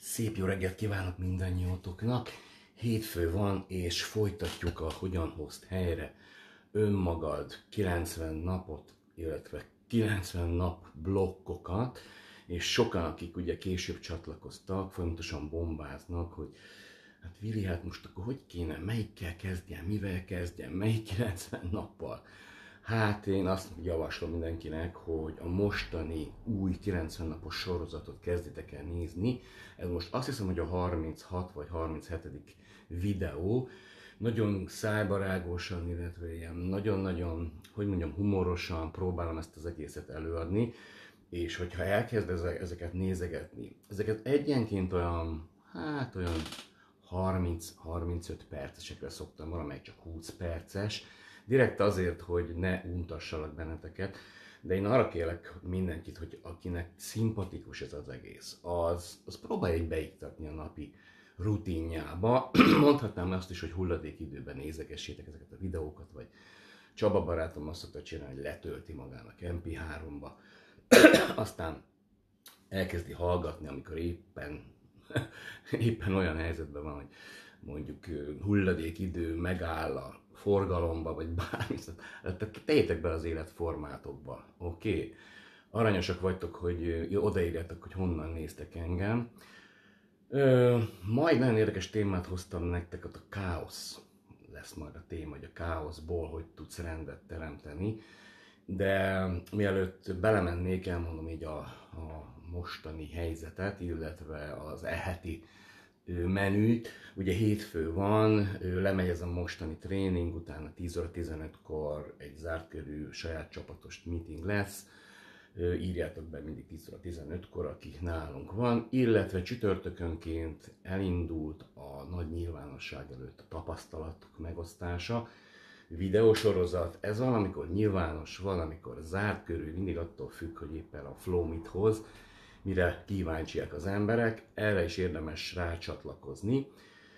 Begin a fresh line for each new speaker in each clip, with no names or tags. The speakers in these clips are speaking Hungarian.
Szép jó reggelt kívánok mindannyiótoknak! Hétfő van, és folytatjuk a Hogyan hozt helyre önmagad 90 napot, illetve 90 nap blokkokat, és sokan, akik ugye később csatlakoztak, folyamatosan bombáznak, hogy hát Vili, hát most akkor hogy kéne, melyikkel kezdjen, mivel kezdjen, melyik 90 nappal? Hát én azt javaslom mindenkinek, hogy a mostani új 90 napos sorozatot kezditek el nézni. Ez most azt hiszem, hogy a 36 vagy 37. videó. Nagyon szájbarágosan, illetve ilyen nagyon-nagyon, hogy mondjam, humorosan próbálom ezt az egészet előadni. És hogyha elkezd ezeket nézegetni, ezeket egyenként olyan, hát olyan 30-35 percesekre szoktam, valamelyik csak 20 perces, direkt azért, hogy ne untassalak benneteket, de én arra kérlek mindenkit, hogy akinek szimpatikus ez az egész, az, az próbálj beiktatni a napi rutinjába. Mondhatnám azt is, hogy hulladék időben nézegessétek ezeket a videókat, vagy Csaba barátom azt szokta csinálni, hogy letölti magának MP3-ba, aztán elkezdi hallgatni, amikor éppen, éppen olyan helyzetben van, hogy mondjuk hulladék idő megáll a forgalomba, vagy bármi. Tehát tegyétek be az életformátokba, oké? Okay? Aranyosak vagytok, hogy odaírjátok, hogy honnan néztek engem. Ö, majd nagyon érdekes témát hoztam nektek, a káosz lesz majd a téma, hogy a káoszból hogy tudsz rendet teremteni. De mielőtt belemennék, elmondom így a, a mostani helyzetet, illetve az eheti menüt. Ugye hétfő van, lemegy ez a mostani tréning, utána 10 óra 15-kor egy zárt körű saját csapatos meeting lesz. Írjátok be mindig 10 óra 15-kor, aki nálunk van, illetve csütörtökönként elindult a nagy nyilvánosság előtt a tapasztalatok megosztása, videósorozat, ez valamikor nyilvános, valamikor zárt körül, mindig attól függ, hogy éppen a flow mit hoz, mire kíváncsiak az emberek, erre is érdemes rácsatlakozni.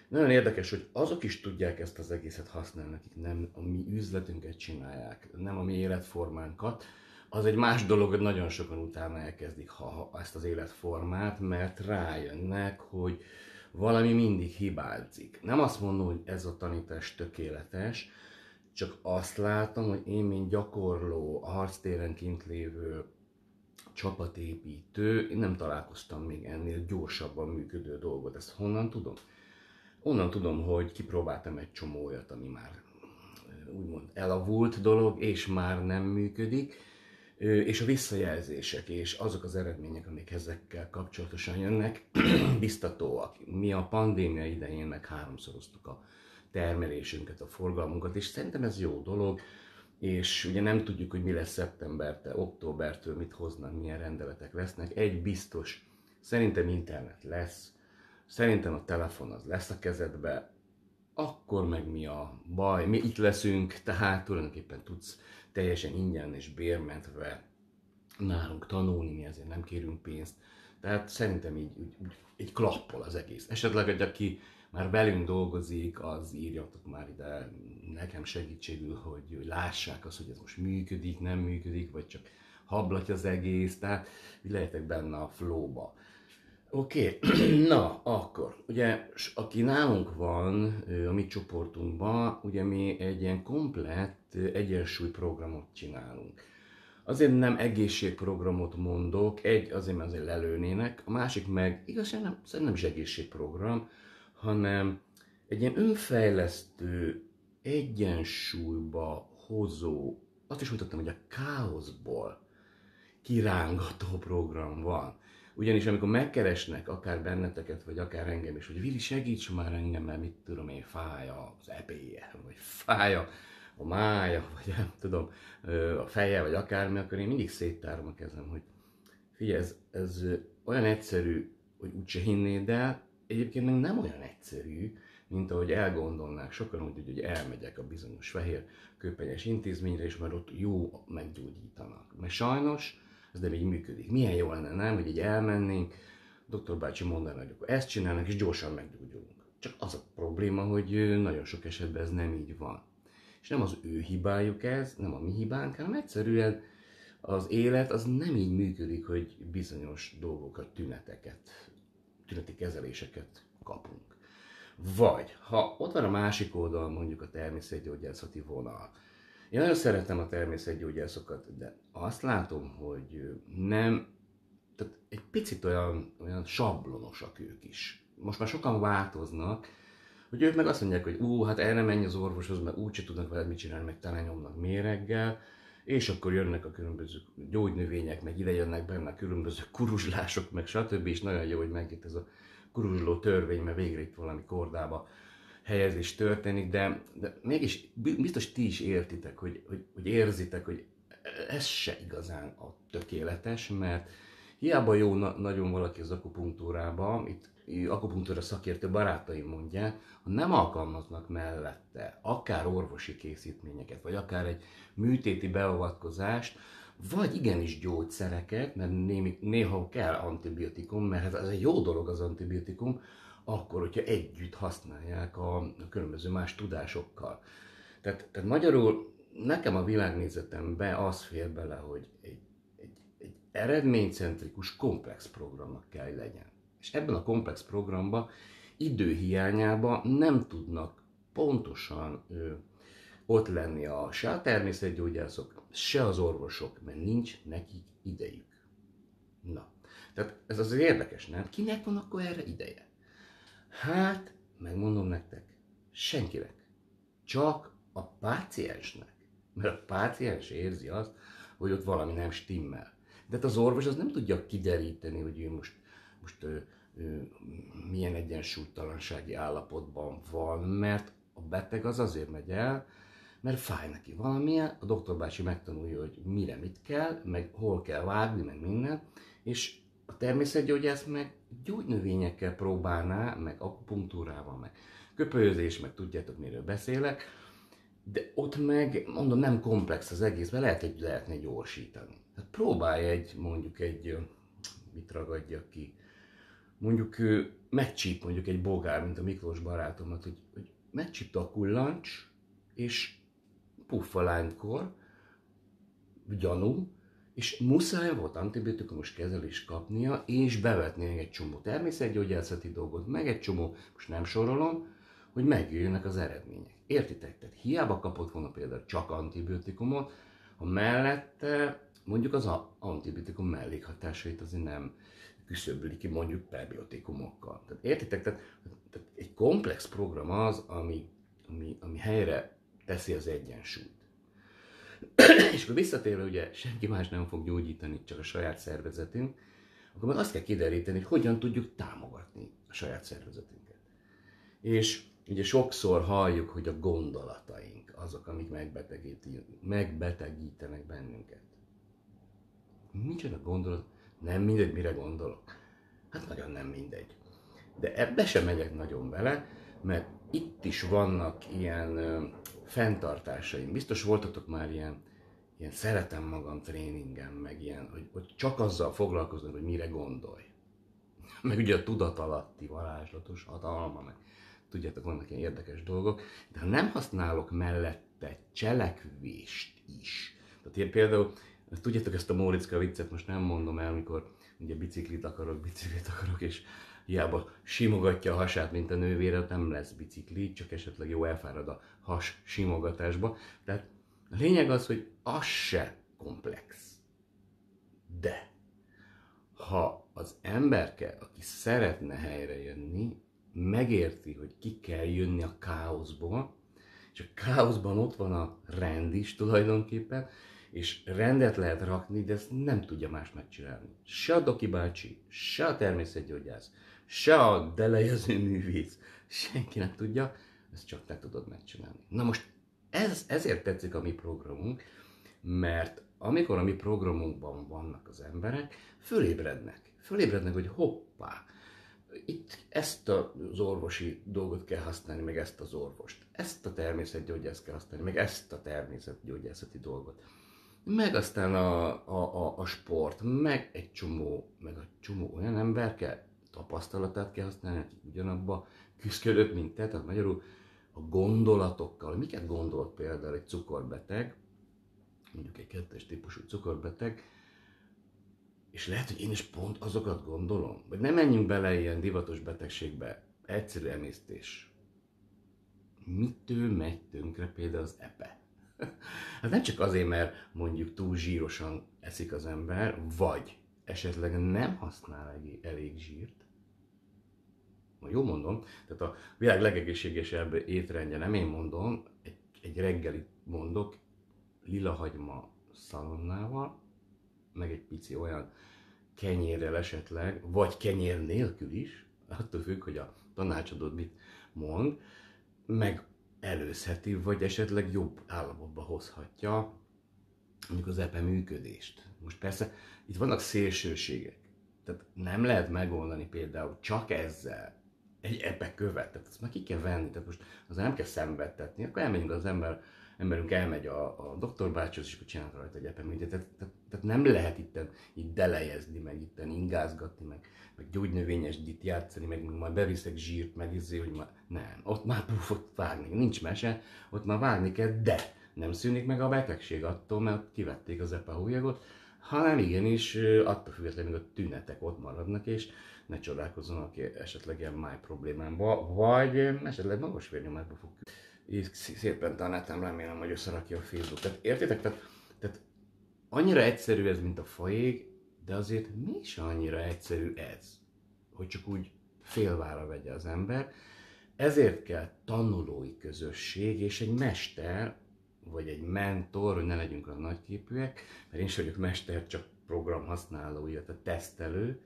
Nagyon érdekes, hogy azok is tudják ezt az egészet használni, akik nem a mi üzletünket csinálják, nem a mi életformánkat, az egy más dolog, hogy nagyon sokan utána elkezdik ha, ezt az életformát, mert rájönnek, hogy valami mindig hibázik. Nem azt mondom, hogy ez a tanítás tökéletes, csak azt látom, hogy én, mint gyakorló, a harctéren kint lévő csapatépítő, én nem találkoztam még ennél gyorsabban működő dolgot. Ezt honnan tudom? Onnan tudom, hogy kipróbáltam egy csomó olyat, ami már úgymond elavult dolog, és már nem működik, és a visszajelzések és azok az eredmények, amik ezekkel kapcsolatosan jönnek, biztatóak. Mi a pandémia idején meg háromszoroztuk a termelésünket, a forgalmunkat, és szerintem ez jó dolog, és ugye nem tudjuk, hogy mi lesz szeptembertől, októbertől, mit hoznak, milyen rendeletek lesznek. Egy biztos, szerintem internet lesz, szerintem a telefon az lesz a kezedbe, akkor meg mi a baj, mi itt leszünk, tehát tulajdonképpen tudsz teljesen ingyen és bérmentve nálunk tanulni, mi ezért nem kérünk pénzt. Tehát szerintem így, így, így, klappol az egész. Esetleg, hogy aki már velünk dolgozik, az írjatok már ide nekem segítségül, hogy, hogy lássák azt, hogy ez most működik, nem működik, vagy csak hablatja az egész, tehát lehetek benne a flowba. Oké, okay. na akkor, ugye aki nálunk van a mi csoportunkban, ugye mi egy ilyen komplett egyensúlyprogramot csinálunk. Azért nem egészségprogramot mondok, egy azért, mert azért lelőnének, a másik meg igazán nem, szerintem is egészségprogram, hanem egy ilyen önfejlesztő, egyensúlyba hozó, azt is mutattam, hogy a káoszból kirángató program van. Ugyanis amikor megkeresnek akár benneteket, vagy akár engem is, hogy Vili segíts már engem, mert mit tudom én, fáj az ebéje, vagy fáj a mája, vagy nem tudom, a feje, vagy akármi, akkor én mindig széttárom a kezem, hogy figyelj, ez, ez olyan egyszerű, hogy úgyse hinnéd el, egyébként meg nem olyan egyszerű, mint ahogy elgondolnák sokan, úgy, hogy elmegyek a bizonyos fehér köpenyes intézményre, és már ott jó meggyógyítanak. Mert sajnos ez nem így működik. Milyen jó lenne, nem, hogy így elmennénk, doktor bácsi mondaná, hogy akkor ezt csinálnak, és gyorsan meggyógyulunk. Csak az a probléma, hogy nagyon sok esetben ez nem így van. És nem az ő hibájuk ez, nem a mi hibánk, hanem egyszerűen az élet az nem így működik, hogy bizonyos dolgokat, tüneteket tüneti kezeléseket kapunk. Vagy, ha ott van a másik oldal, mondjuk a természetgyógyászati vonal, én nagyon szeretem a természetgyógyászokat, de azt látom, hogy nem, tehát egy picit olyan, olyan sablonosak ők is. Most már sokan változnak, hogy ők meg azt mondják, hogy ú, hát erre menj az orvoshoz, mert úgyse tudnak veled mit csinálni, meg talán nyomnak méreggel, és akkor jönnek a különböző gyógynövények, meg ide jönnek benne különböző kuruzslások, meg stb. És nagyon jó, hogy megint ez a kuruzsló törvény, mert végre itt valami kordába helyezés történik, de, de mégis biztos ti is értitek, hogy, hogy, hogy érzitek, hogy ez se igazán a tökéletes, mert hiába jó na, nagyon valaki az akupunktúrába, itt akupunktúra szakértő barátaim mondják, ha nem alkalmaznak mellette akár orvosi készítményeket, vagy akár egy műtéti beavatkozást, vagy igenis gyógyszereket, mert némi, néha kell antibiotikum, mert hát ez egy jó dolog az antibiotikum, akkor, hogyha együtt használják a, a különböző más tudásokkal. Tehát, tehát magyarul nekem a világnézetembe az fér bele, hogy egy, egy, egy eredménycentrikus, komplex programnak kell legyen. És ebben a komplex programban időhiányában nem tudnak pontosan ö, ott lenni a se a természetgyógyászok, se az orvosok, mert nincs nekik idejük. Na, tehát ez az érdekes, nem? Kinek van akkor erre ideje? Hát, megmondom nektek, senkinek. Csak a páciensnek. Mert a páciens érzi azt, hogy ott valami nem stimmel. De hát az orvos az nem tudja kideríteni, hogy ő most, most ő, ő, milyen egyensúlytalansági állapotban van, mert a beteg az azért megy el, mert fáj neki valamilyen, a doktor bácsi megtanulja, hogy mire mit kell, meg hol kell vágni, meg minden, és a természetgyógyász meg gyógynövényekkel próbálná, meg akupunktúrával, meg köpőzés, meg tudjátok, miről beszélek, de ott meg, mondom, nem komplex az egész, mert lehet, hogy lehetne gyorsítani. Tehát próbálj egy, mondjuk egy, mit ragadja ki, mondjuk megcsíp mondjuk egy bogár, mint a Miklós barátomat, hogy, hogy megcsípte a kullancs, és puffalánykor, gyanú, és muszáj volt antibiotikumos kezelést kapnia, és bevetni egy csomó természetgyógyászati dolgot, meg egy csomó, most nem sorolom, hogy megjöjjenek az eredmények. Értitek? Tehát hiába kapott volna például csak antibiotikumot, ha mellette mondjuk az antibiotikum mellékhatásait azért nem küszöböli ki mondjuk prebiotikumokkal. Tehát értitek? Tehát, tehát egy komplex program az, ami, ami, ami helyre teszi az egyensúlyt. és akkor visszatérve, ugye senki más nem fog gyógyítani, csak a saját szervezetünk, akkor meg azt kell kideríteni, hogy hogyan tudjuk támogatni a saját szervezetünket. És ugye sokszor halljuk, hogy a gondolataink azok, amik megbetegítenek bennünket. Micsoda gondolat? Nem mindegy, mire gondolok. Hát nagyon nem mindegy. De ebbe sem megyek nagyon bele, mert itt is vannak ilyen fenntartásaim. Biztos voltatok már ilyen, ilyen szeretem magam tréningen, meg ilyen, hogy, hogy csak azzal foglalkoznak, hogy mire gondolj. Meg ugye a tudatalatti varázslatos hatalma, meg tudjátok, vannak ilyen érdekes dolgok, de ha nem használok mellette cselekvést is, tehát én például, tudjátok ezt a Móriczka viccet, most nem mondom el, mikor ugye biciklit akarok, biciklit akarok, és hiába simogatja a hasát, mint a nővére, nem lesz bicikli, csak esetleg jó elfárad a has simogatásba. Tehát a lényeg az, hogy az se komplex. De ha az emberke, aki szeretne helyre jönni, megérti, hogy ki kell jönni a káoszból, és a káoszban ott van a rend is tulajdonképpen, és rendet lehet rakni, de ezt nem tudja más megcsinálni. Se a Doki bácsi, se a természetgyógyász, se a delejező művész, senki nem tudja, ezt csak te tudod megcsinálni. Na most ez, ezért tetszik a mi programunk, mert amikor a mi programunkban vannak az emberek, fölébrednek. Fölébrednek, hogy hoppá, itt ezt az orvosi dolgot kell használni, meg ezt az orvost. Ezt a természetgyógyászt kell használni, meg ezt a természetgyógyászati dolgot. Meg aztán a, a, a, a sport, meg egy csomó, meg egy csomó olyan ember kell, tapasztalatát kell használni, akik ugyanabba küzdött, mint te, tehát magyarul a gondolatokkal. Miket gondolt például egy cukorbeteg, mondjuk egy kettes típusú cukorbeteg, és lehet, hogy én is pont azokat gondolom. Vagy nem menjünk bele ilyen divatos betegségbe. Egyszerű emésztés. Mitől megy tönkre például az epe? Hát nem csak azért, mert mondjuk túl zsírosan eszik az ember, vagy esetleg nem használ elég, zsírt. Jó mondom, tehát a világ legegészségesebb étrendje, nem én mondom, egy, egy reggelit mondok, lila hagyma szalonnával, meg egy pici olyan kenyérrel esetleg, vagy kenyér nélkül is, attól függ, hogy a tanácsadód mit mond, meg előzheti, vagy esetleg jobb állapotba hozhatja mondjuk az epe működést. Most persze itt vannak szélsőségek. Tehát nem lehet megoldani például csak ezzel egy epe követ. Tehát ezt meg ki kell venni. Tehát most az nem kell szenvedtetni. Akkor elmegyünk az ember, emberünk elmegy a, a doktorbácsihoz, és akkor csinál rajta egy epe Tehát, tehát, tehát, nem lehet itt, itt delejezni, meg itt ingázgatni, meg, meg gyógynövényes dit játszani, meg, meg majd beviszek zsírt, meg izé, hogy már nem. Ott már pufot vágni. Nincs mese, ott már vágni kell, de nem szűnik meg a betegség attól, mert kivették az epe hújagot, hanem igenis attól függetlenül a tünetek ott maradnak, és ne csodálkozzon, aki esetleg ilyen máj problémámba, vagy esetleg magas vérnyomásba fog. Így szépen tanátom, remélem, hogy összerakja a Facebook. Tehát értitek? Tehát, tehát annyira egyszerű ez, mint a faég, de azért mégse annyira egyszerű ez, hogy csak úgy félvára vegye az ember. Ezért kell tanulói közösség és egy mester, vagy egy mentor, hogy ne legyünk olyan nagyképűek, mert én is vagyok mester, csak program használó, illetve tesztelő.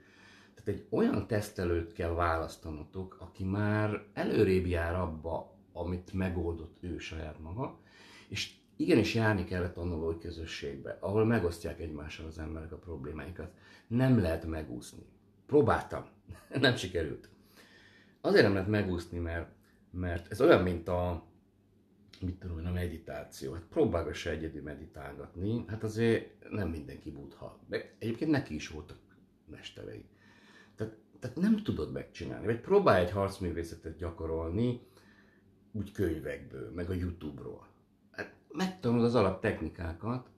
Tehát egy olyan tesztelőt kell választanotok, aki már előrébb jár abba, amit megoldott ő saját maga, és igenis járni kell a tanulói közösségbe, ahol megosztják egymással az emberek a problémáikat. Nem lehet megúszni. Próbáltam, nem sikerült. Azért nem lehet megúszni, mert, mert ez olyan, mint a, mit tudom én, a meditáció. Hát próbálgassa egyedül meditálgatni, hát azért nem mindenki buddha. De egyébként neki is voltak mesterei. Tehát, tehát nem tudod megcsinálni. Vagy próbálj egy harcművészetet gyakorolni, úgy könyvekből, meg a Youtube-ról. Hát megtanulod az alaptechnikákat,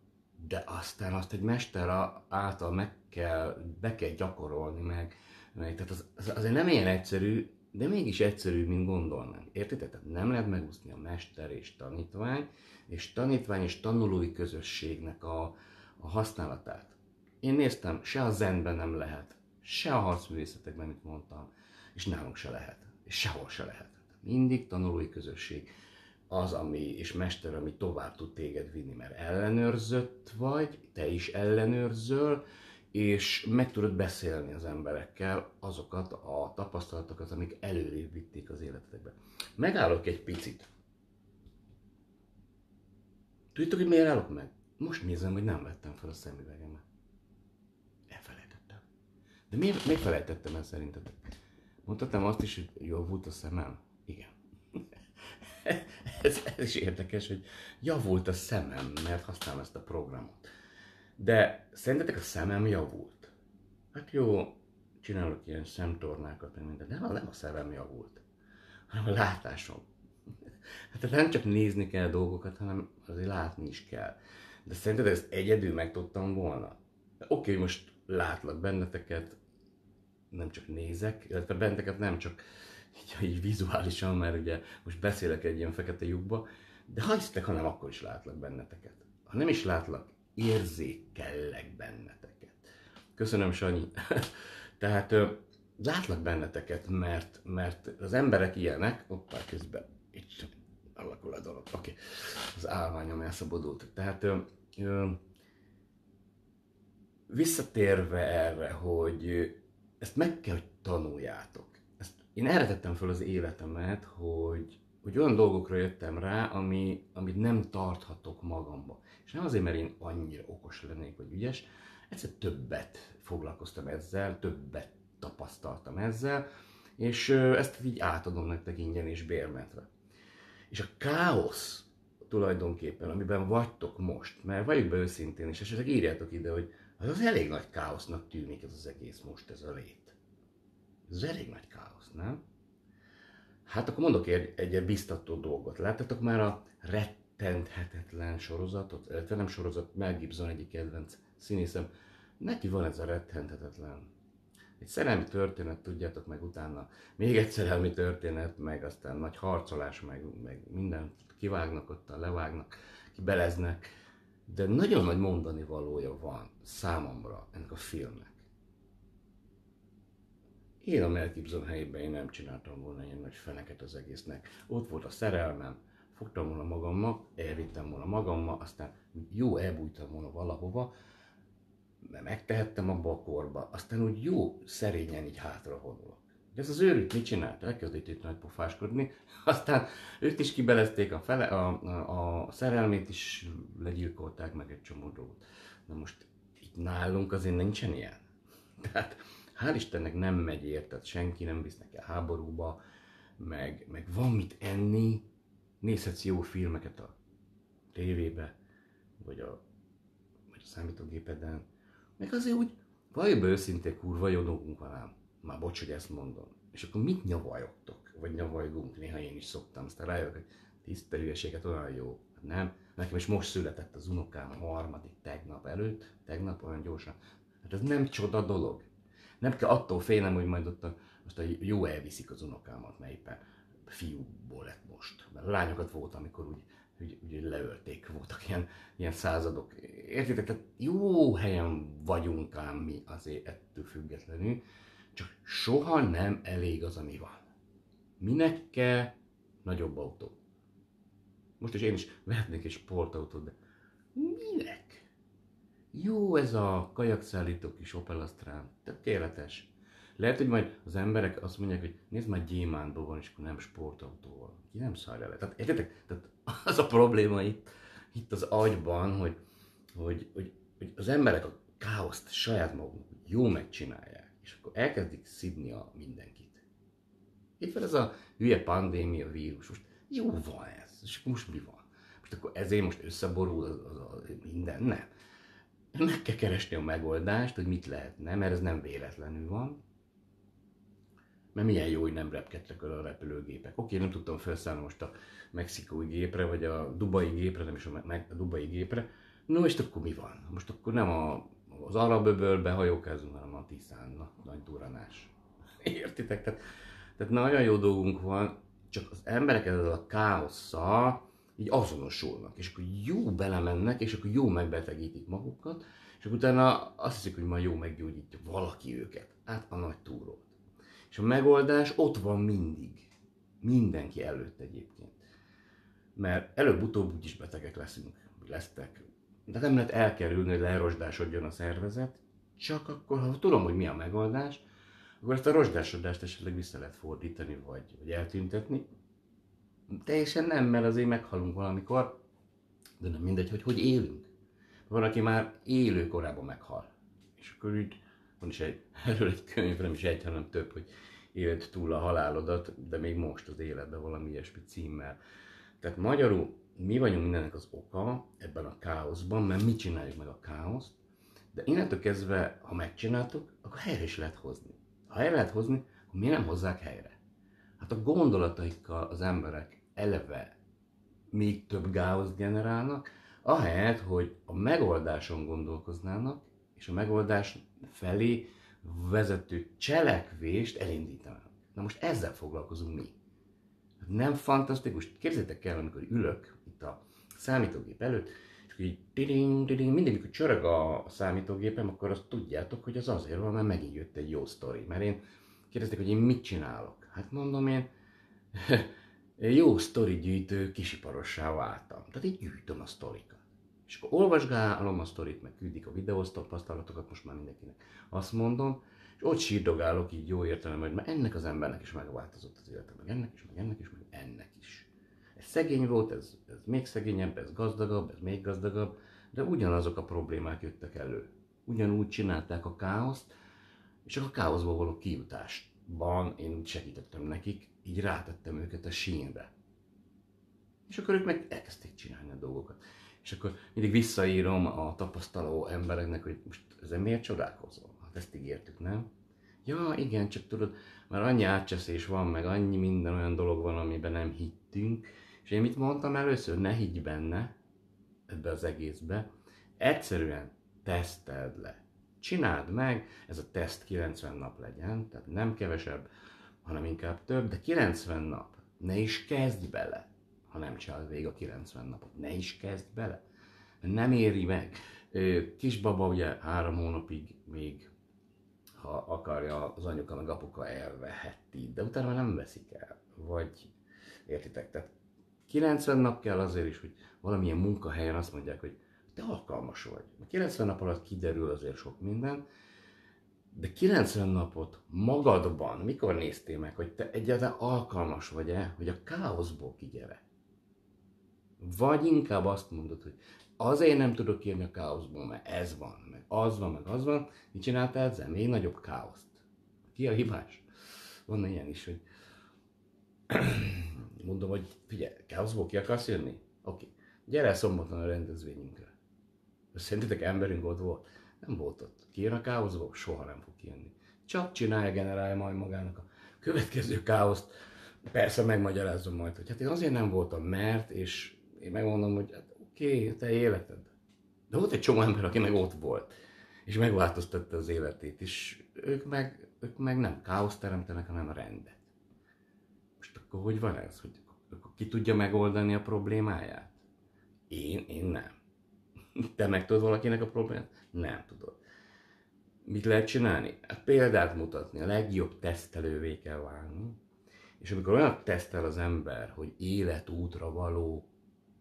de aztán azt egy mester által meg kell, be kell gyakorolni meg. meg tehát az, az, azért nem ilyen egyszerű, de mégis egyszerű, mint gondolnánk. Értitek? Tehát nem lehet megúszni a mester és tanítvány, és tanítvány és tanulói közösségnek a, a használatát. Én néztem, se a zenben nem lehet, se a harcművészetekben, mint mondtam, és nálunk se lehet, és sehol se lehet. Mindig tanulói közösség az, ami, és mester, ami tovább tud téged vinni, mert ellenőrzött vagy, te is ellenőrzöl, és meg tudod beszélni az emberekkel azokat a tapasztalatokat, amik előrébb vitték az életetekbe. Megállok egy picit. Tudjátok, hogy miért állok meg? Most nézem, hogy nem vettem fel a szemüvegemet. Elfelejtettem. De miért, miért felejtettem el szerintetek? Mondhatnám azt is, hogy javult a szemem? Ez, ez is érdekes, hogy javult a szemem, mert használom ezt a programot. De szerintetek a szemem javult? Hát jó, csinálok ilyen szemtornákat, meg minden, de nem a szemem javult, hanem a látásom. Hát nem csak nézni kell dolgokat, hanem azért látni is kell. De szerinted ezt egyedül meg tudtam volna? Oké, okay, most látlak benneteket, nem csak nézek, illetve benneteket nem csak így, így vizuálisan, mert ugye most beszélek egy ilyen fekete lyukba, de ha hisztek, hanem akkor is látlak benneteket. Ha nem is látlak, érzékellek benneteket. Köszönöm, Sanyi. Tehát látlak benneteket, mert, mert az emberek ilyenek, oppá, közben itt alakul a dolog. Oké, okay. az állványom elszabadult. Tehát ö, ö, visszatérve erre, hogy ezt meg kell, hogy tanuljátok. Én erre tettem fel az életemet, hogy, hogy olyan dolgokra jöttem rá, ami, amit nem tarthatok magamba. És nem azért, mert én annyira okos lennék, vagy ügyes, egyszer többet foglalkoztam ezzel, többet tapasztaltam ezzel, és ezt így átadom nektek ingyen és bérmentve. És a káosz tulajdonképpen, amiben vagytok most, mert vagyok be őszintén, és esetleg írjátok ide, hogy az elég nagy káosznak tűnik ez az egész most, ez a lét. Ez elég nagy káosz, nem? Hát akkor mondok egy, egy biztató dolgot. Láttatok már a rettenthetetlen sorozatot, illetve nem sorozat, Mel Gibson egyik kedvenc színészem, neki van ez a rettenthetetlen egy szerelmi történet, tudjátok, meg utána még egy szerelmi történet, meg aztán nagy harcolás, meg, meg minden kivágnak ott, levágnak, kibeleznek, de nagyon nagy mondani valója van számomra ennek a filmnek. Én a Mel Gibson helyében én nem csináltam volna ilyen nagy feneket az egésznek. Ott volt a szerelmem, fogtam volna magammal, elvittem volna magammal, aztán jó elbújtam volna valahova, mert megtehettem abba a korba, aztán úgy jó szerényen így hátra vonulok. De ez az őrült mit csinált? Elkezdett itt nagy pofáskodni, aztán őt is kibelezték, a, fele, a, a, a szerelmét is legyilkolták meg egy csomó dolgot. Na most itt nálunk azért nincsen ilyen. Tehát hál' Istennek nem megy érted, senki nem visznek el háborúba, meg, meg van mit enni, nézhetsz jó filmeket a tévébe, vagy a, vagy a számítógépeden, meg azért úgy, valójában őszintén kurva jó dolgunk van ám. Már bocs, hogy ezt mondom. És akkor mit nyavajogtok? Vagy nyavajgunk, néha én is szoktam. Aztán rájövök, hogy tiszta hülyeséget olyan jó. Hát nem? Nekem is most született az unokám a harmadik tegnap előtt, tegnap olyan gyorsan. Hát ez nem csoda dolog. Nem kell attól félnem, hogy majd ott a, most a jó elviszik az unokámat, mert éppen fiúból lett most. Mert lányokat volt, amikor úgy hogy, hogy leölték, voltak ilyen, ilyen századok. Értitek? Tehát jó helyen vagyunk ám mi azért ettől függetlenül, csak soha nem elég az, ami van. Minek kell nagyobb autó? Most is én is vehetnék egy sportautót, de minek? Jó ez a kajakszállító kis Opel Astra, tökéletes. Lehet, hogy majd az emberek azt mondják, hogy nézd már gyémántból van, és akkor nem sportautóval. Ki nem szarja le. Tehát értitek? Tehát az a probléma itt, itt az agyban, hogy, hogy, hogy, hogy az emberek a káoszt saját maguk jó megcsinálják, és akkor elkezdik szidni a mindenkit. Itt van ez a hülye pandémia vírus, most jó van ez, és most mi van? Most akkor ezért most összeborul az, az, az minden? Nem. Meg kell keresni a megoldást, hogy mit lehetne, mert ez nem véletlenül van mert milyen jó, hogy nem repkedtek el a repülőgépek. Oké, nem tudtam felszállni most a mexikói gépre, vagy a dubai gépre, nem is a, a dubai gépre. No, és akkor mi van? Most akkor nem a, az arab öbölbe hajókázunk, hanem a Tiszán, na, nagy duranás. Értitek? Tehát, tehát nagyon jó dolgunk van, csak az emberek ezzel a káosszal így azonosulnak, és akkor jó belemennek, és akkor jó megbetegítik magukat, és akkor utána azt hiszik, hogy ma jó meggyógyítja valaki őket, át a nagy túról. És a megoldás ott van mindig. Mindenki előtt egyébként. Mert előbb-utóbb úgyis betegek leszünk, lesztek. De nem lehet elkerülni, hogy lerosdásodjon a szervezet, csak akkor, ha tudom, hogy mi a megoldás, akkor ezt a rozsdásodást esetleg vissza lehet fordítani, vagy, vagy eltüntetni. Teljesen nem, mert azért meghalunk valamikor, de nem mindegy, hogy hogy élünk. Van, aki már élő korában meghal. És akkor úgy van is egy, erről egy könyv, nem is egy, hanem több, hogy élt túl a halálodat, de még most az életben valami ilyesmi címmel. Tehát magyarul mi vagyunk mindennek az oka ebben a káoszban, mert mi csináljuk meg a káoszt, de innentől kezdve, ha megcsináltuk, akkor helyre is lehet hozni. Ha helyre lehet hozni, akkor mi nem hozzák helyre? Hát a gondolataikkal az emberek eleve még több gáoszt generálnak, ahelyett, hogy a megoldáson gondolkoznának, és a megoldás felé vezető cselekvést elindítanak. Na most ezzel foglalkozunk mi. Nem fantasztikus? Képzeljétek el, amikor ülök itt a számítógép előtt, és így tiding, tiding, mindig, amikor csörög a számítógépem, akkor azt tudjátok, hogy az azért van, mert megint jött egy jó sztori. Mert én kérdezték, hogy én mit csinálok. Hát mondom én, jó sztori gyűjtő kisiparossá váltam. Tehát így gyűjtöm a sztorikat. És akkor olvasgálom a sztorit, meg küldik a videós tapasztalatokat, most már mindenkinek azt mondom, és ott sírdogálok így jó értelem, hogy mert ennek az embernek is megváltozott az élete, meg ennek is, meg ennek is, meg ennek is. Ez szegény volt, ez, ez még szegényebb, ez gazdagabb, ez még gazdagabb, de ugyanazok a problémák jöttek elő. Ugyanúgy csinálták a káoszt, és a káoszból való kijutásban én segítettem nekik, így rátettem őket a sínre. És akkor ők meg elkezdték csinálni a dolgokat. És akkor mindig visszaírom a tapasztaló embereknek, hogy most ezen miért csodálkozol? Hát ezt ígértük, nem? Ja, igen, csak tudod, már annyi átcseszés van, meg annyi minden olyan dolog van, amiben nem hittünk. És én mit mondtam először? Ne higgy benne, ebbe az egészbe. Egyszerűen teszteld le. csináld meg, ez a teszt 90 nap legyen, tehát nem kevesebb, hanem inkább több, de 90 nap. Ne is kezdj bele, ha nem csinálod végig a 90 napot. Ne is kezdj bele. Nem éri meg. Kisbaba ugye három hónapig még, ha akarja, az anyuka meg apuka elveheti, de utána nem veszik el. Vagy értitek? Tehát 90 nap kell azért is, hogy valamilyen munkahelyen azt mondják, hogy te alkalmas vagy. 90 nap alatt kiderül azért sok minden, de 90 napot magadban, mikor néztél meg, hogy te egyáltalán alkalmas vagy-e, hogy a káoszból kigyere? Vagy inkább azt mondod, hogy azért nem tudok kijönni a káoszból, mert ez van, meg az van, meg az van, mit csináltál ezzel? Még nagyobb káoszt. Ki a hibás? Van ilyen is, hogy mondom, hogy figyelj, káoszból ki akarsz jönni? Oké, okay. gyere szombaton a rendezvényünkre. Szerintetek emberünk ott volt? Nem volt ott. Kijön a káoszból? Soha nem fog kijönni. Csak csinálja, generálja majd magának a következő káoszt. Persze megmagyarázom majd, hogy hát én azért nem voltam, mert, és én megmondom, hogy hát oké, okay, te életed. De volt egy csomó ember, aki meg ott volt, és megváltoztatta az életét, és ők meg, ők meg nem káoszt teremtenek, hanem rendet. Most akkor hogy van ez? Hogy akkor ki tudja megoldani a problémáját? Én, én nem. Te meg tudod valakinek a problémát? Nem tudod. Mit lehet csinálni? Hát példát mutatni, a legjobb tesztelővé kell válni. És amikor olyan tesztel az ember, hogy életútra való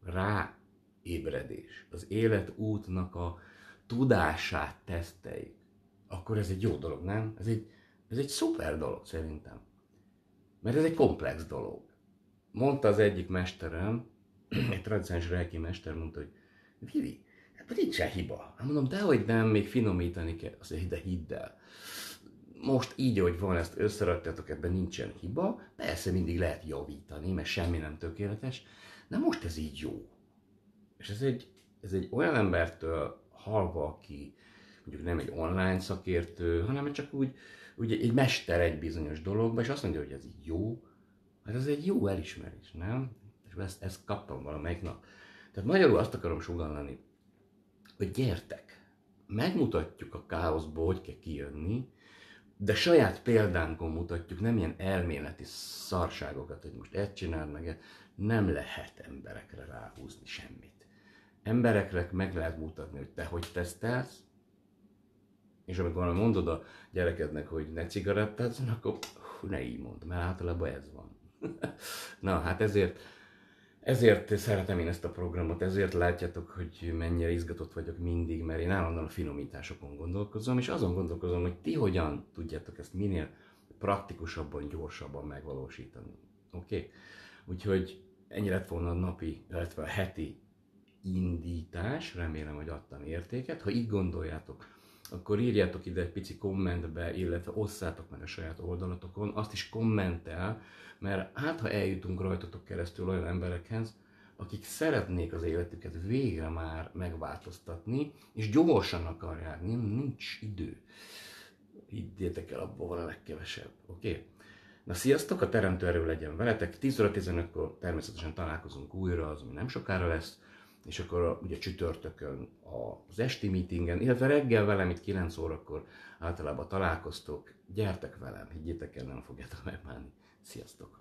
rá ébredés, az életútnak a tudását teszteljük, akkor ez egy jó dolog, nem? Ez egy, ez egy szuper dolog szerintem. Mert ez egy komplex dolog. Mondta az egyik mesterem, egy tradicionális reiki mester mondta, hogy Vili, Hát nincsen hiba. Hát mondom, dehogy nem, még finomítani kell. Azt mondja, de hidd el. Most így, hogy van, ezt összeraktátok, ebben nincsen hiba. Persze mindig lehet javítani, mert semmi nem tökéletes, de most ez így jó. És ez egy, ez egy olyan embertől halva, aki mondjuk nem egy online szakértő, hanem csak úgy, úgy egy mester egy bizonyos dologban, és azt mondja, hogy ez így jó, hát ez egy jó elismerés, nem? És ezt, ezt kaptam valamelyik nap. Tehát magyarul azt akarom sugallani, hogy gyertek, megmutatjuk a káoszból, hogy kell kijönni, de saját példánkon mutatjuk, nem ilyen elméleti szarságokat, hogy most ezt csináld meg, nem lehet emberekre ráhúzni semmit. Emberekre meg lehet mutatni, hogy te hogy tesztelsz, és amikor mondod a gyerekednek, hogy ne cigarettázzon, akkor ne így mond, mert általában ez van. Na, hát ezért ezért szeretem én ezt a programot, ezért látjátok, hogy mennyire izgatott vagyok mindig, mert én állandóan a finomításokon gondolkozom, és azon gondolkozom, hogy ti hogyan tudjátok ezt minél praktikusabban, gyorsabban megvalósítani. Oké? Okay? Úgyhogy ennyi lett volna a napi, illetve a heti indítás, remélem, hogy adtam értéket. Ha így gondoljátok, akkor írjátok ide egy pici kommentbe, illetve osszátok meg a saját oldalatokon, azt is kommentel, mert hát ha eljutunk rajtatok keresztül olyan emberekhez, akik szeretnék az életüket végre már megváltoztatni, és gyorsan akarják, nincs idő. Higgyétek el, abból van a legkevesebb, oké? Okay? Na sziasztok, a Teremtő Erő legyen veletek, 10 óra 15-kor természetesen találkozunk újra, az ami nem sokára lesz, és akkor ugye csütörtökön az esti meetingen, illetve reggel velem itt 9 órakor általában találkoztok, gyertek velem, higgyétek el, nem fogjátok megbánni. Sziasztok!